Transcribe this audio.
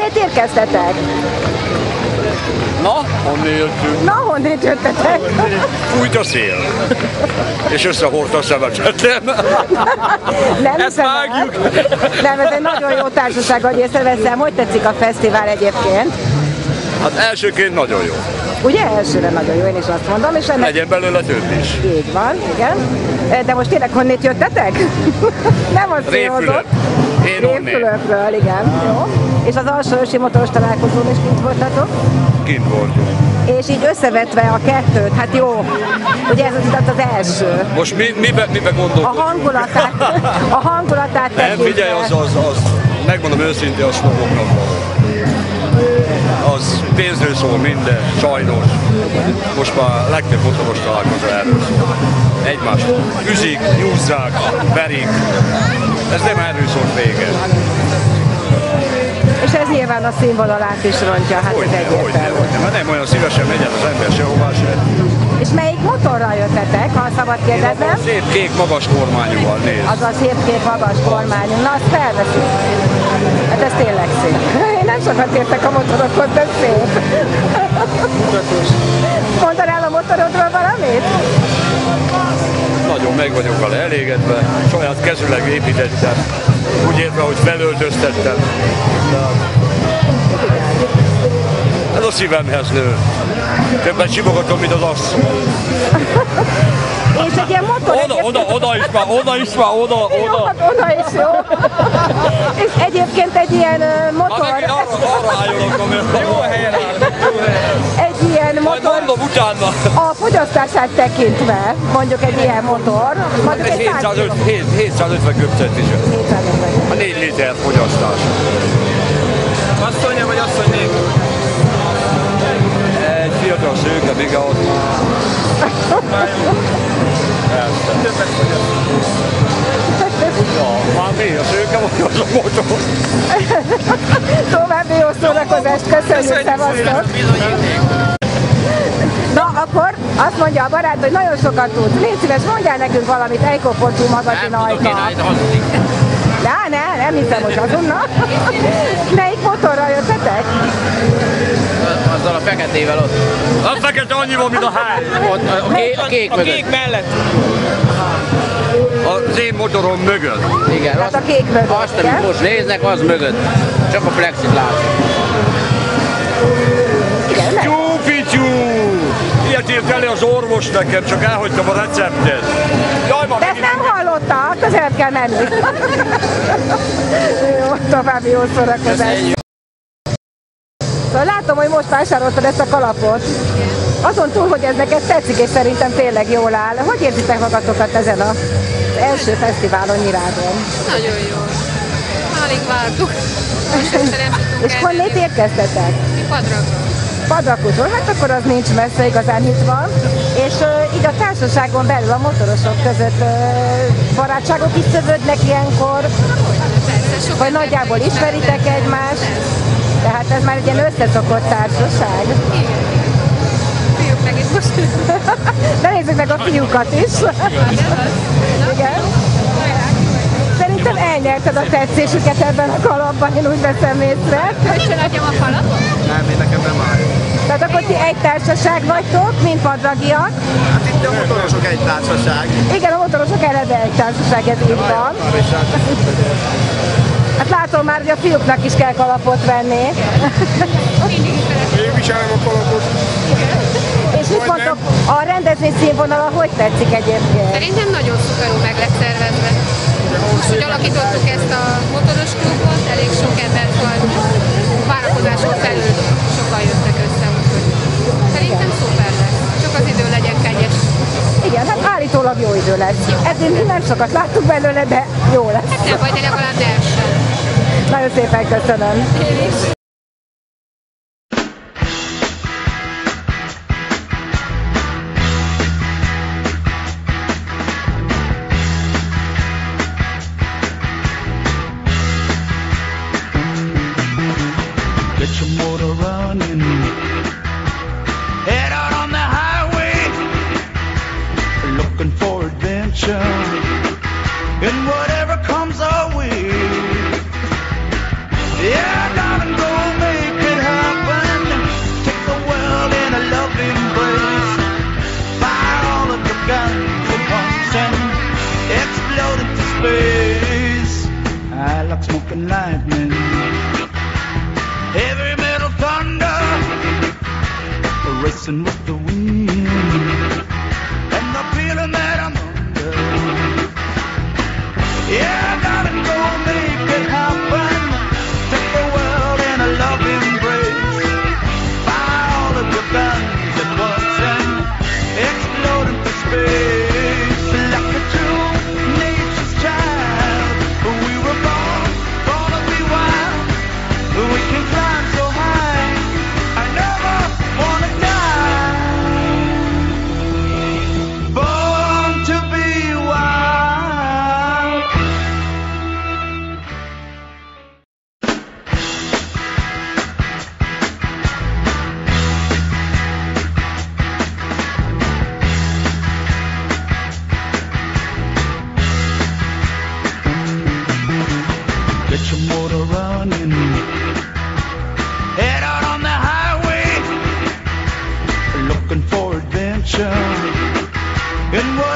érkeztetek? Na, honnét jöttünk? Na, honnét jöttetek? Fújt a szél. És összehordta a szemetet, nem? Nem Ezt vágjuk. Nem, ez egy nagyon jó társaság, hogy észreveszem. Hogy tetszik a fesztivál egyébként? Hát elsőként nagyon jó. Ugye elsőre nagyon jó, én is azt mondom, és ennek Legyen belőle több is. így van, igen. De most tényleg honnét jöttetek? Nem az Révfülöp. Én. Révfülöpről, igen. Jó. És az alsóösi motoros találkozón is kint voltatok. Kint voltunk. És így összevetve a kettőt, hát jó, ugye ez az, az első. Most mi, mibe, mibe A gondolkodunk? hangulatát, a hangulatát Nem, tekintve. figyelj, az, az, az, megmondom őszintén, a slogoknak való. Az pénzről szól minden, sajnos. Most már a legtöbb motoros találkozó erről szól. Egymást üzik, nyúzzák, verik. Ez nem erről szólt vége. Ez nyilván a színvonalát is rontja, hát ez Hogyne, hogyne, egyértelmű. hogyne. Mert nem olyan szívesen megy el az ember sehová se. És melyik motorral jöttetek, ha szabad Én kérdeznem? abban szép kék magas kormányúval néz. Az a szép két magas kormányú. Na, azt felveszünk. Hát ez tényleg szép. Én nem sokat értek a motorokhoz, de szép. Mondanál a motorodról valamit? Nagyon meg vagyok vele elégedve. Saját kezüleg építettem. Úgy értve, hogy felöltöztettem. Ez a szívemhez nő. Többet simogatom, mint az asszony. És egy ilyen motor Oda, oda, oda is már, oda is már, oda, Jó, oda. hát oda is jó. És egyébként egy ilyen motor, neki arra, arra álljon. Jó helyen áll. egy ilyen Majd motor mondom utána. a fogyasztását tekintve, mondjuk egy ilyen motor, mondjuk Egy egy 100 750, 750 köbcentis. A 4 liter fogyasztás. Asszonya vagy asszony nélkül? Egy fiatal szőke, még ott. Persze. Többet. Ja, már mi? A szőke vagy az a motor? További jó szórakozást, köszönjük, szevasztok! Na, akkor azt mondja a barát, hogy nagyon sokat tudsz. Légy szíves, mondjál nekünk valamit, Eiko.hu magazin ajka. De ne, nem hiszem, hogy azonnal. Melyik motorral jöttetek? Azzal a feketével ott. A fekete annyi van, mint a háj. ott a, a, kék, a kék A mögött. kék mellett. Az én motorom mögött. Igen, Hát azt, a kék mögött, azt, amit igen? most néznek, az mögött. Csak a plexit látszik. Tyú-pityú! Ilyet írt elő az orvos nekem, csak elhagytam a receptet. Jaj, ma De ezt nem közelebb kell menni. jó, további jó szórakozást. Szóval látom, hogy most vásároltad ezt a kalapot. Azon túl, hogy ez neked tetszik, és szerintem tényleg jól áll. Hogy érzitek magatokat ezen a első fesztiválon Nyirádon? Nagyon jó. Alig vártuk. Most És honnét érkeztetek? Mi padrakról. Padrakútól, hát akkor az nincs messze, igazán itt van. És uh, így a társaságon belül a motorosok között uh, barátságok is szövődnek ilyenkor, Persze, vagy nagyjából ismeritek egymást. Tehát ez már egy ilyen összeszokott társaság. De nézzük meg a fiúkat is. Igen. Szerintem elnyerted a tetszésüket ebben a kalapban, én úgy veszem észre. Csináljam a kalapot? Nem, én nekem nem áll. Tehát akkor ti egy társaság vagytok, mint padragiak. Hát itt a motorosok egy társaság. Igen, a motorosok eleve egy társaság, ez így van. Hát látom már, hogy a fiúknak is kell kalapot venni. Is. Én viselem a kalapot. És mit mondtok, a rendezvény színvonala hogy tetszik egyébként? Szerintem nagyon szuperul meg lett szervezve. Most, hogy alakítottuk ezt a motoros klubot, idő legyen kegyes. Igen, hát állítólag jó idő lesz. Eddig mi nem sokat láttuk belőle, de jó lesz. Hát nem baj, de legalább ne essen. Nagyon szépen köszönöm. Én is. smoking lightning. Heavy metal thunder, racing with the get your motor running. Head out on the highway, looking for adventure. And what